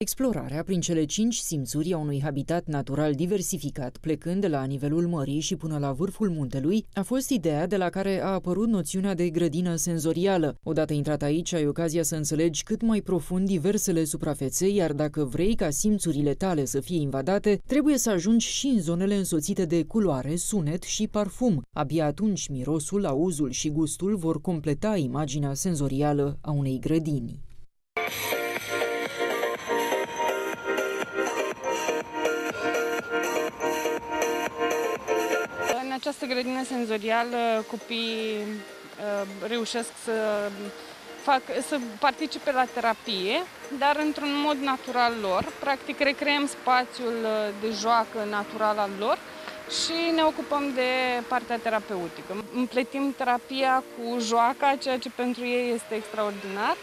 Explorarea prin cele cinci simțuri a unui habitat natural diversificat, plecând de la nivelul mării și până la vârful muntelui, a fost ideea de la care a apărut noțiunea de grădină senzorială. Odată intrat aici, ai ocazia să înțelegi cât mai profund diversele suprafețe, iar dacă vrei ca simțurile tale să fie invadate, trebuie să ajungi și în zonele însoțite de culoare, sunet și parfum. Abia atunci mirosul, auzul și gustul vor completa imaginea senzorială a unei grădini. Această grădină senzorială copiii uh, reușesc să, fac, să participe la terapie, dar într-un mod natural lor. Practic recreăm spațiul uh, de joacă natural al lor și ne ocupăm de partea terapeutică. Împletim terapia cu joaca, ceea ce pentru ei este extraordinar.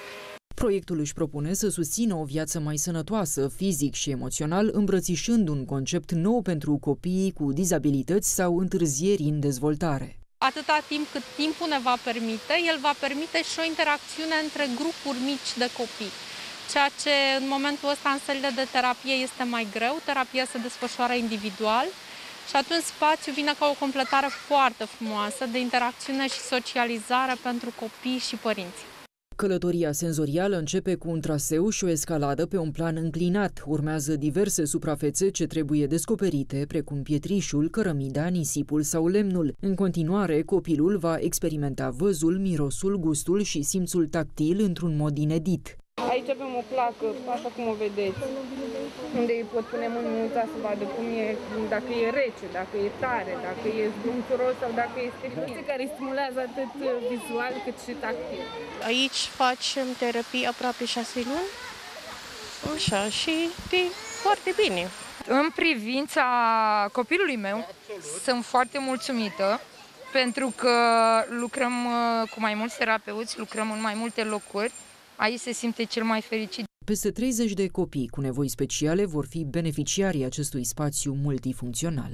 Proiectul își propune să susțină o viață mai sănătoasă, fizic și emoțional, îmbrățișând un concept nou pentru copiii cu dizabilități sau întârzieri în dezvoltare. Atâta timp cât timpul ne va permite, el va permite și o interacțiune între grupuri mici de copii. Ceea ce în momentul ăsta în sălile de terapie este mai greu, terapia se desfășoară individual și atunci spațiul vine ca o completare foarte frumoasă de interacțiune și socializare pentru copii și părinți. Călătoria senzorială începe cu un traseu și o escaladă pe un plan înclinat. Urmează diverse suprafețe ce trebuie descoperite, precum pietrișul, cărămida, nisipul sau lemnul. În continuare, copilul va experimenta văzul, mirosul, gustul și simțul tactil într-un mod inedit. Aici avem o placă, așa cum o vedeți, unde îi pot pune mânuța să vadă cum e, dacă e rece, dacă e tare, dacă e zbunțuros sau dacă este bine, care stimulează atât vizual cât și tactil. Aici facem terapie aproape șase luni, așa, și e foarte bine. În privința copilului meu, sunt foarte mulțumită pentru că lucrăm uh, cu mai mulți terapeuți, lucrăm în mai multe locuri Aici se simte cel mai fericit. Peste 30 de copii cu nevoi speciale vor fi beneficiarii acestui spațiu multifuncțional.